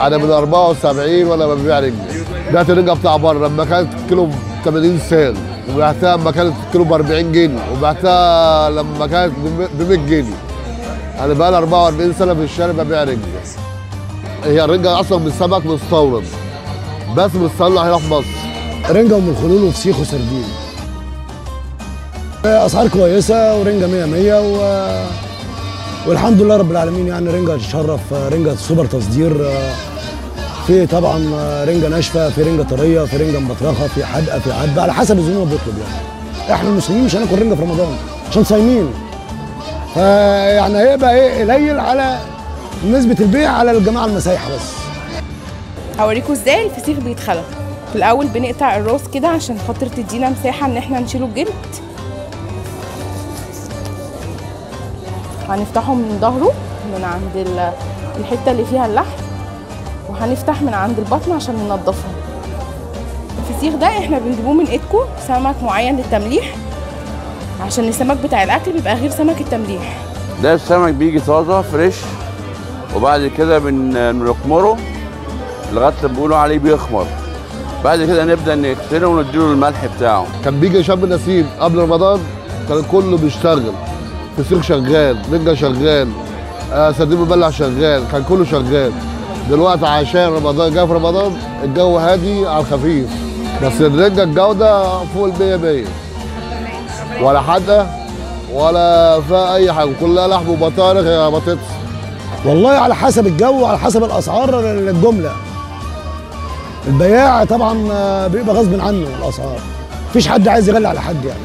أنا من 74 وأنا ببيع رنجه بعت الرنجه بتاع بره لما كانت كيلو ب 80 سنت. وبعتها لما كانت كيلو ب 40 جنيه. وبعتها لما كانت ب 100 جنيه. أنا بقى لي 44 سنة في الشارع ببيع رنجه هي الرنجه أصلا من سمك مستورد. بس متصنع هنا في مصر رنجة أم الخلول وفسيخ وسردين. أسعار كويسة ورنجة 100 100 و... والحمد لله رب العالمين يعني رنجة تشرف رنجة سوبر تصدير. في طبعا رنجة ناشفة في رنجة طرية في رنجة مبطرخة في حدقه في عدبه على حسب الزبون بيطلب يعني. إحنا المسلمين مش هناكل رنجة في رمضان عشان صايمين. فيعني هيبقى إيه قليل على نسبة البيع على الجماعة المسايحة بس. هوريكم إزاي الفسيخ بيتخلق في الأول بنقطع الراس كده عشان خاطر تدينا مساحة إن إحنا نشيله الجلد هنفتحه من ظهره من عند ال- الحتة اللي فيها اللحم وهنفتح من عند البطن عشان ننضفه. الفسيخ ده إحنا بنجيبوه من إيدكو سمك معين للتمليح عشان السمك بتاع الأكل بيبقى غير سمك التمليح. ده السمك بيجي طازة فريش وبعد كده بن- بنقمره لغاية ما بيقولوا عليه بيخمر. بعد كده نبدأ نغسله ونديله الملح بتاعه. كان بيجي شم نسيم قبل رمضان كان كله بيشتغل. فسيخ شغال رنجة شغال آه سردين مبلع شغال كان كله شغال. دلوقتي عشان رمضان جاي في رمضان الجو هادي على الخفيف. بس الرنجة الجودة فوق المية مية. ولا حدقة ولا فيها أي حاجة. كلها لحم وبطارخ يا بطاطس والله على حسب الجو وعلى حسب الأسعار الجملة. البياع طبعا بيبقى غصب عنه الأسعار. مفيش حد عايز يغلي على حد يعني.